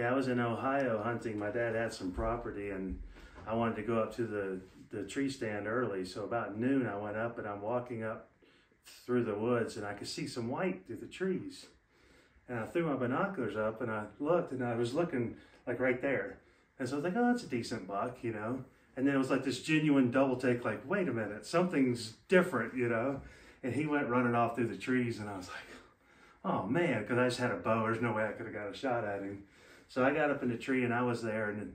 Yeah, I was in Ohio hunting. My dad had some property, and I wanted to go up to the the tree stand early. So about noon, I went up, and I'm walking up through the woods, and I could see some white through the trees. And I threw my binoculars up, and I looked, and I was looking like right there. And so I was like, oh, that's a decent buck, you know. And then it was like this genuine double take, like, wait a minute, something's different, you know. And he went running off through the trees, and I was like, oh man, because I just had a bow. There's no way I could have got a shot at him. So I got up in the tree and I was there, and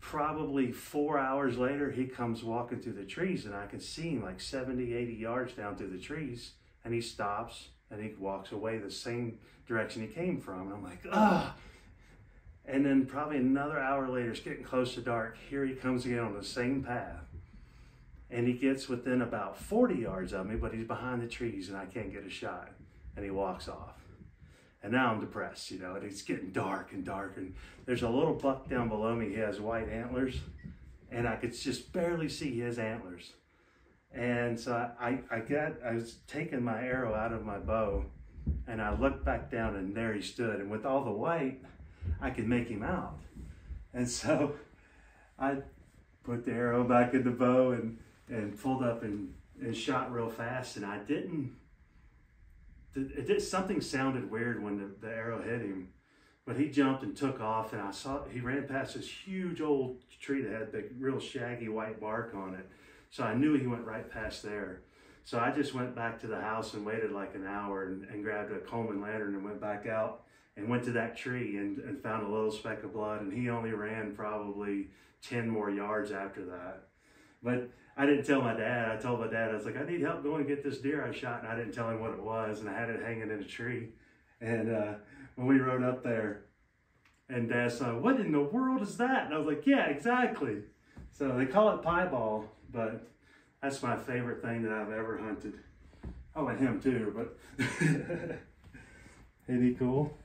probably four hours later, he comes walking through the trees, and I can see him like 70, 80 yards down through the trees, and he stops and he walks away the same direction he came from. And I'm like, ah. And then probably another hour later, it's getting close to dark. Here he comes again on the same path. And he gets within about 40 yards of me, but he's behind the trees and I can't get a shot. And he walks off. And now I'm depressed, you know, and it's getting dark and dark. And there's a little buck down below me. He has white antlers. And I could just barely see his antlers. And so I, I got, I was taking my arrow out of my bow and I looked back down and there he stood. And with all the white, I could make him out. And so I put the arrow back in the bow and, and pulled up and, and shot real fast. And I didn't, it did, something sounded weird when the, the arrow hit him. But he jumped and took off, and I saw he ran past this huge old tree that had big, real shaggy white bark on it. So I knew he went right past there. So I just went back to the house and waited like an hour and, and grabbed a Coleman lantern and went back out and went to that tree and, and found a little speck of blood. And he only ran probably 10 more yards after that. But I didn't tell my dad. I told my dad, I was like, I need help going to get this deer I shot. And I didn't tell him what it was. And I had it hanging in a tree. And uh, when we rode up there, and dad said, What in the world is that? And I was like, Yeah, exactly. So they call it piebald, but that's my favorite thing that I've ever hunted. Oh, and him too, but. He cool?